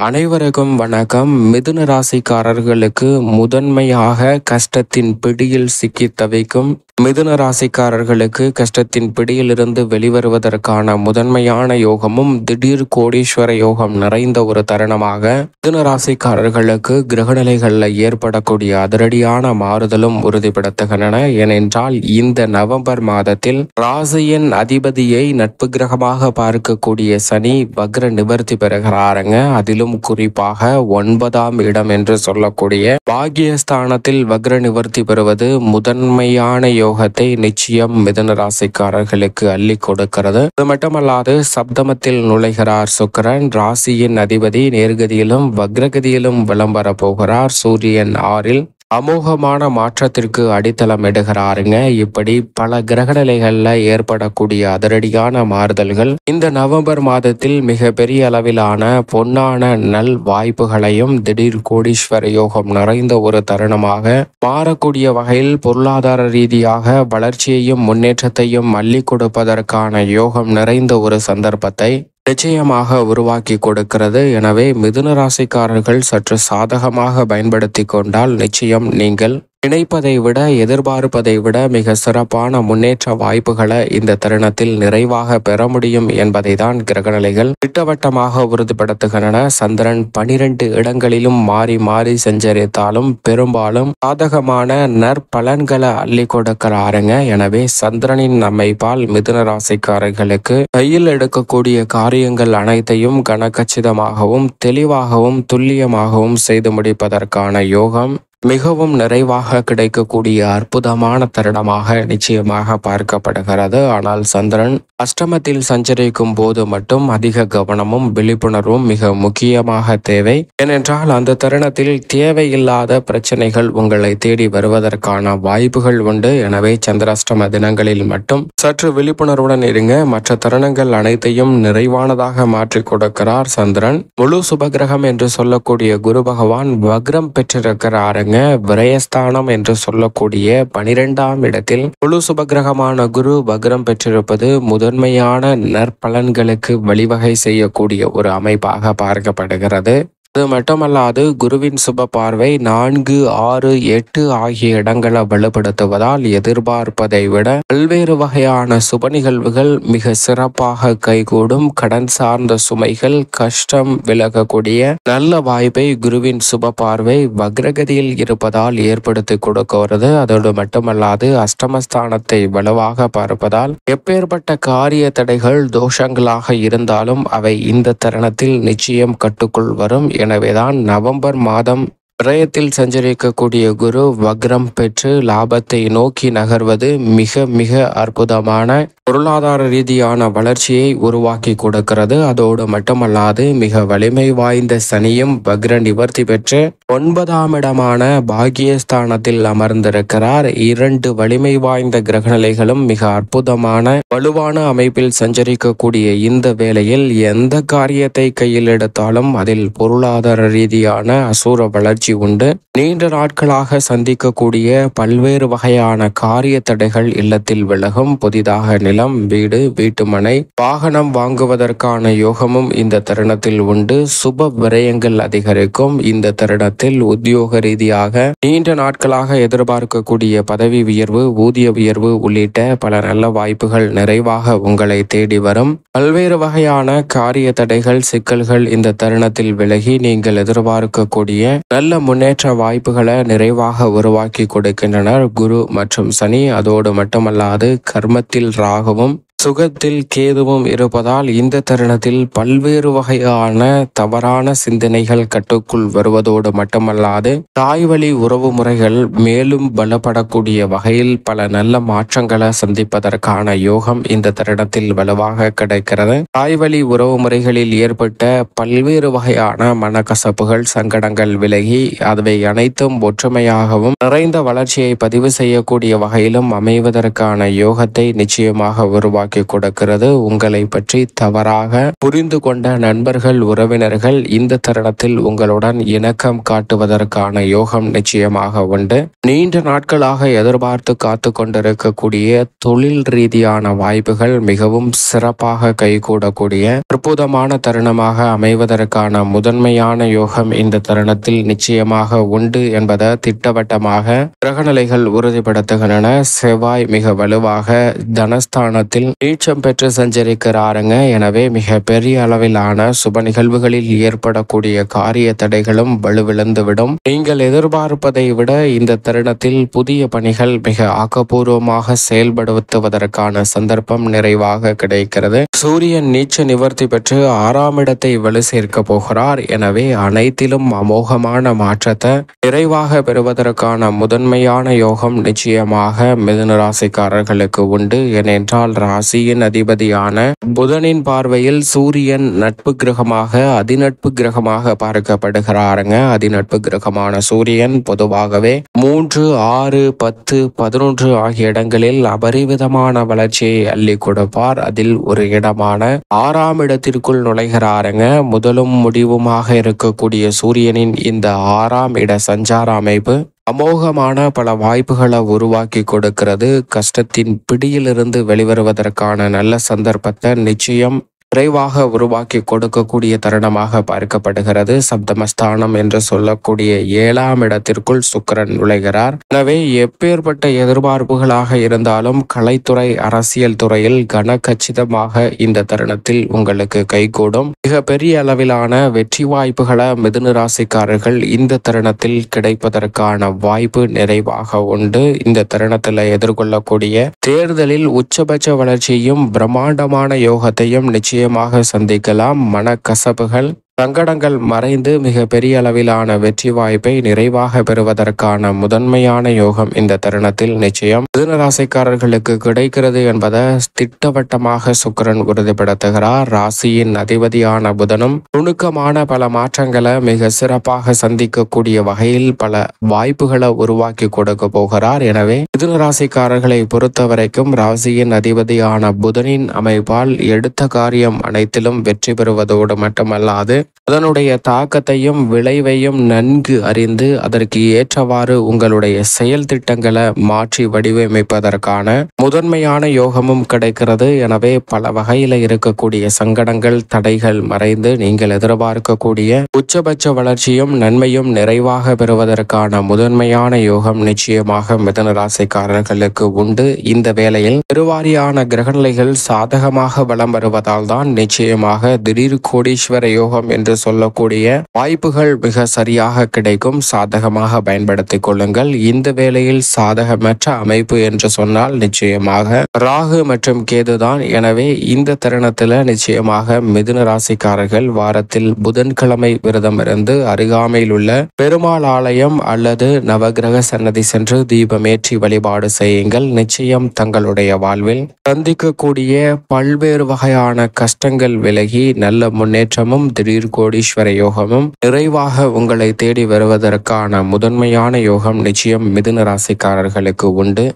அனைவருக்கும் வணக்கம். மிதுன ராசிக்காரர்களுக்கு முதன்மையாக கஷ்டத்தின் பிடியில் சிக்கி தவிக்கும் மிதுன ராசிக்காரர்களுக்கு கஷ்டத்தின் பிடியிலிருந்து வெளிவருவதற்கான முதன்மையான யோகமும் திடீர் கோடீஸ்வர யோகம் நிறைந்த ஒரு தருணமாக மிதுன ராசிக்காரர்களுக்கு கிரகநிலைகளில் ஏற்படக்கூடிய அதிரடியான மாறுதலும் உறுதிப்படுத்துகின்றன. ஏனென்றால் இந்த நவம்பர் மாதத்தில் ராசியின் அதிபதியை நட்பு கிரகமாக பார்க்கக்கூடிய சனி வக்ர நிவர்த்தி பெறுகிறாருங்க. அதிலும் குறிப்பாக ஒன்பதாம் இடம் என்று சொல்லக்கூடிய பாகியஸ்தானத்தில் வக்ர நிவர்த்தி பெறுவது முதன்மையான யோகத்தை நிச்சயம் மிதன ராசிக்காரர்களுக்கு அள்ளி கொடுக்கிறது. அது மட்டுமல்லாது சப்தமத்தில் நுழைகிறார் சுக்கிரன் ராசியின் அதிபதி நேர்கதியிலும் வக்ரகதியிலும் விளம்பர போகிறார். சூரியன் ஆறில் அமோகமான மாற்றத்திற்கு அடித்தளம் இடுகிறாருங்க இப்படி பல கிரகநிலைகளில் ஏற்படக்கூடிய அதிரடியான மாறுதல்கள் இந்த நவம்பர் மாதத்தில் மிக பெரிய அளவிலான பொன்னான நல் வாய்ப்புகளையும் திடீர் கோடீஸ்வர யோகம் நிறைந்த ஒரு தருணமாக மாறக்கூடிய வகையில் பொருளாதார ரீதியாக வளர்ச்சியையும் முன்னேற்றத்தையும் மல்லிக் கொடுப்பதற்கான யோகம் நிறைந்த ஒரு சந்தர்ப்பத்தை நிச்சயமாக உருவாக்கி கொடுக்கிறது. எனவே மிதுன ராசிக்காரர்கள் சற்று சாதகமாக பயன்படுத்தி கொண்டால் நிச்சயம் நீங்கள் நினைப்பதை விட எதிர்பார்ப்பதை விட மிக சிறப்பான முன்னேற்ற வாய்ப்புகளை இந்த தருணத்தில் நிறைவாக பெற முடியும் என்பதை தான் கிரகநிலைகள் திட்டவட்டமாக உறுதிப்படுத்துகின்றன. சந்திரன் பனிரெண்டு இடங்களிலும் மாறி மாறி சஞ்சரித்தாலும் பெரும்பாலும் சாதகமான நற்பலன்களை அள்ளி கொடுக்கிறாருங்க. எனவே சந்திரனின் அமைப்பால் மிதுன ராசிக்காரர்களுக்கு கையில் எடுக்கக்கூடிய காரியங்கள் அனைத்தையும் கனக்கச்சிதமாகவும் தெளிவாகவும் துல்லியமாகவும் செய்து முடிப்பதற்கான யோகம் மிகவும் நிறைவாக கிடைக்கக்கூடிய அற்புதமான தருணமாக நிச்சயமாக பார்க்கப்படுகிறது. ஆனால் சந்திரன் அஷ்டமத்தில் சஞ்சரிக்கும் போது மட்டும் அதிக கவனமும் விழிப்புணர்வும் மிக முக்கியமாக தேவை. ஏனென்றால் அந்த தருணத்தில் தேவையில்லாத பிரச்சனைகள் உங்களை தேடி வருவதற்கான வாய்ப்புகள் உண்டு. எனவே சந்திராஷ்டம தினங்களில் மட்டும் சற்று விழிப்புணர்வுடன் இருங்க. மற்ற தருணங்கள் அனைத்தையும் நிறைவானதாக மாற்றி கொடுக்கிறார் சந்திரன். முழு சுபகிரகம் என்று சொல்லக்கூடிய குரு பகவான் வக்ரம் பெற்றிருக்கிறாருங்க. விரயஸ்தானம் என்று சொல்லக்கூடிய பனிரெண்டாம் இடத்தில் முழு சுபகிரகமான குரு வக்ரம் பெற்றிருப்பது முதன்மையான நற்பலன்களுக்கு வழிவகை செய்யக்கூடிய ஒரு அமைப்பாக பார்க்கப்படுகிறது. அது மட்டுமல்லாது குருவின் சுப பார்வை நான்கு ஆறு எட்டு ஆகிய இடங்களை வலுப்படுத்துவதால் எதிர்பார்ப்பதை விட பல்வேறு வகையான சுப நிகழ்வுகள் மிக சிறப்பாக கைகூடும். கடன் சார்ந்த சுமைகள் கஷ்டம் விலகக்கூடிய நல்ல வாய்ப்பை குருவின் சுப பார்வை வக்ரகதியில் இருப்பதால் ஏற்படுத்தி கொடுக்கிறது. அதோடு மட்டுமல்லாது அஷ்டமஸ்தானத்தை வலுவாக பார்ப்பதால் எப்பேற்பட்ட காரிய தடைகள் தோஷங்களாக இருந்தாலும் அவை இந்த தருணத்தில் நிச்சயம் கட்டுக்குள் வரும். எனவேதான் நவம்பர் மாதம் விரயத்தில் சஞ்சரிக்கக்கூடிய குரு வக்ரம் பெற்று லாபத்தை நோக்கி நகர்வது மிக மிக அற்புதமான பொருளாதார ரீதியான வளர்ச்சியை உருவாக்கி கொடுக்கிறது. அதோடு மட்டுமல்லாது மிக வலிமை வாய்ந்த சனியும் வக்ர நிவர்த்தி பெற்று ஒன்பதாம் இடமான பாகியஸ்தானத்தில் அமர்ந்திருக்கிறார். இரண்டு வலிமை வாய்ந்த கிரகநிலைகளும் மிக அற்புதமான வலுவான அமைப்பில் சஞ்சரிக்கக்கூடிய இந்த வேளையில் எந்த காரியத்தை கையில் எடுத்தாலும் அதில் பொருளாதார ரீதியான அசூர வளர்ச்சி உண்டு. நீண்ட நாட்களாக சந்திக்கக்கூடிய பல்வேறு வகையான காரிய தடைகள் இல்லத்தில் விலகும். புதிதாக நிலம் வீடு வீட்டுமனை வாகனம் வாங்குவதற்கான யோகமும் இந்த தருணத்தில் உண்டு. சுப விரயங்கள் அதிகரிக்கும். இந்த தருணத்தில் உத்தியோக ரீதியாக நீண்ட நாட்களாக எதிர்பார்க்கக்கூடிய பதவி உயர்வு ஊதிய உயர்வு உள்ளிட்ட பல நல்ல வாய்ப்புகள் நிறைவாக உங்களை தேடி வரும். பல்வேறு வகையான காரிய தடைகள் சிக்கல்கள் இந்த தருணத்தில் விலகி நீங்கள் எதிர்பார்க்கக்கூடிய நல்ல முன்னேற்ற வாய்ப்புகளை நிறைவாக உருவாக்கி கொடுக்கின்றனர். குரு மற்றும் சனி அதோடு மட்டுமல்லாது கர்மத்தில் babam. சுகத்தில் கேதுவும் இருப்பதால் இந்த தருணத்தில் பல்வேறு வகையான தவறான சிந்தனைகள் கட்டுக்குள் வருவதோடு மட்டுமல்லாது தாய்வழி உறவு முறைகள் மேலும் பலப்படக்கூடிய வகையில் பல நல்ல மாற்றங்களை சந்திப்பதற்கான யோகம் இந்த தருணத்தில் வலுவாக கிடைக்கிறது. தாய்வழி உறவு முறைகளில் ஏற்பட்ட பல்வேறு வகையான மனக்கசப்புகள் சங்கடங்கள் விலகி அவை அனைத்தும் ஒற்றுமையாகவும் நிறைந்த வளர்ச்சியை பதிவு செய்யக்கூடிய வகையிலும் அமைவதற்கான யோகத்தை நிச்சயமாக உருவாக்கி உருவாக்கி கொடுக்கிறது உங்களை பற்றி தவறாக புரிந்து கொண்ட நண்பர்கள் உறவினர்கள் இந்த தருணத்தில் உங்களுடன் இணக்கம் காட்டுவதற்கான யோகம் நிச்சயமாக உண்டு. நீண்ட நாட்களாக எதிர்பார்த்து காத்து கொண்டிருக்கக்கூடிய தொழில் ரீதியான வாய்ப்புகள் மிகவும் சிறப்பாக கைகூடக்கூடிய அற்புதமான தருணமாக அமைவதற்கான முதன்மையான யோகம் இந்த தருணத்தில் நிச்சயமாக உண்டு என்பதை திட்டவட்டமாக கிரகநிலைகள் உறுதிப்படுத்துகின்றன. செவ்வாய் மிக வலுவாக தனஸ்தானத்தில் நீச்சம் பெற்று சஞ்சரிக்கிறாருங்க. எனவே மிக பெரிய அளவிலான சுப நிகழ்வுகளில் ஏற்படக்கூடிய காரிய தடைகளும் வலுவிழந்துவிடும். நீங்கள் எதிர்பார்ப்பதை விட இந்த தருணத்தில் புதிய பணிகள் மிக ஆக்கப்பூர்வமாக செயல்படுத்துவதற்கான சந்தர்ப்பம் நிறைவாக கிடைக்கிறது. சூரியன் நீச்ச நிவர்த்தி பெற்று ஆறாம் இடத்தை வலு சேர்க்க போகிறார். எனவே அனைத்திலும் அமோகமான மாற்றத்தை நிறைவாக பெறுவதற்கான முதன்மையான யோகம் நிச்சயமாக மிதுன ராசிக்காரர்களுக்கு உண்டு. ஏனென்றால் ராசியின் அதிபதியான புதனின் பார்வையில் சூரியன் நட்பு கிரகமாக அதிநட்பு கிரகமாக பார்க்கப்படுகிறாருங்க. அதிநட்பு கிரகமான சூரியன் பொதுவாகவே மூன்று ஆறு பத்து பதினொன்று ஆகிய இடங்களில் அபரிவிதமான வளர்ச்சியை அள்ளி கொடுப்பார். அதில் ஒரு இடமான ஆறாம் இடத்திற்குள் நுழைகிறாருங்க. முதலும் முடிவுமாக இருக்கக்கூடிய சூரியனின் இந்த ஆறாம் இட சஞ்சார அமைப்பு அமோகமான பல வாய்ப்புகளை உருவாக்கி கொடுக்கிறது. கஷ்டத்தின் பிடியிலிருந்து வெளிவருவதற்கான நல்ல சந்தர்ப்பத்தை நிச்சயம் விரைவாக உருவாக்கி கொடுக்கக்கூடிய தருணமாக பார்க்கப்படுகிறது. சப்தமஸ்தானம் என்று சொல்லக்கூடிய ஏழாம் இடத்திற்குள் சுக்கிரன் நுழைகிறார். எனவே எப்பேற்பட்ட எதிர்பார்ப்புகளாக இருந்தாலும் கலைத்துறை அரசியல் துறையில் கன கச்சிதமாக இந்த தருணத்தில் உங்களுக்கு கைகூடும். மிக பெரிய அளவிலான வெற்றி வாய்ப்புகளை மிதுன ராசிக்காரர்கள் இந்த தருணத்தில் கிடைப்பதற்கான வாய்ப்பு நிறைவாக உண்டு. இந்த தருணத்தில் எதிர்கொள்ளக்கூடிய தேர்தலில் உச்சபட்ச வளர்ச்சியும் பிரம்மாண்டமான யோகத்தையும் நிச்சயம் நிச்சயமாக சந்திக்கலாம். மனக்கசப்புகள் சங்கடங்கள் மறைந்து மிக பெரிய அளவிலான வெற்றி வாய்ப்பை நிறைவாக பெறுவதற்கான முதன்மையான யோகம் இந்த தருணத்தில் நிச்சயம். மிதுன ராசிக்காரர்களுக்கு கிடைக்கிறது என்பதை திட்டவட்டமாக சுக்கிரன் உறுதிப்படுத்துகிறார். ராசியின் அதிபதியான புதனும் நுணுக்கமான பல மாற்றங்களை மிக சிறப்பாக சந்திக்கக்கூடிய வகையில் பல வாய்ப்புகளை உருவாக்கி கொடுக்க போகிறார். எனவே மிதுன ராசிக்காரர்களை பொறுத்த வரைக்கும் ராசியின் அதிபதியான புதனின் அமைப்பால் எடுத்த காரியம் அனைத்திலும் வெற்றி பெறுவதோடு மட்டுமல்லாது அதனுடைய தாக்கத்தையும் விளைவையும் நன்கு அறிந்து அதற்கு ஏற்றவாறு உங்களுடைய செயல் திட்டங்களை மாற்றி வடிவமைப்பதற்கான முதன்மையான யோகமும் கிடைக்கிறது. எனவே பல வகையில இருக்கக்கூடிய சங்கடங்கள் தடைகள் மறைந்து நீங்கள் எதிர்பார்க்கக்கூடிய உச்சபட்ச வளர்ச்சியும் நன்மையும் நிறைவாக பெறுவதற்கான முதன்மையான யோகம் நிச்சயமாக மிதன ராசிக்காரர்களுக்கு உண்டு. இந்த வேளையில் பெருவாரியான கிரகநிலைகள் சாதகமாக வலம் வருவதால் தான் நிச்சயமாக திடீர் கோடீஸ்வர யோகம் என்று சொல்லக்கூடிய வாய்ப்புகள் மிக சரியாக கிடைக்கும். சாதகமாக பயன்படுத்திக் கொள்ளுங்கள். இந்த வேளையில் சாதகமற்ற அமைப்பு என்று சொன்னால் நிச்சயமாக ராகு மற்றும் கேதுதான் எனவே இந்த தருணத்தில் நிச்சயமாக மிதுன ராசிக்காரர்கள் வாரத்தில் புதன்கிழமை விரதம் இருந்து அருகாமையில் உள்ள பெருமாள் ஆலயம் அல்லது நவகிரக சன்னதி சென்று தீபமேற்றி வழிபாடு செய்யுங்கள். நிச்சயம் தங்களுடைய வாழ்வில் சந்திக்கக்கூடிய பல்வேறு வகையான கஷ்டங்கள் விலகி நல்ல முன்னேற்றமும் திடீர் கோடீஸ்வர யோகமும் நிறைவாக உங்களை தேடி வருவதற்கான முதன்மையான யோகம் நிச்சயம் மிதுன ராசிக்காரர்களுக்கு உண்டு.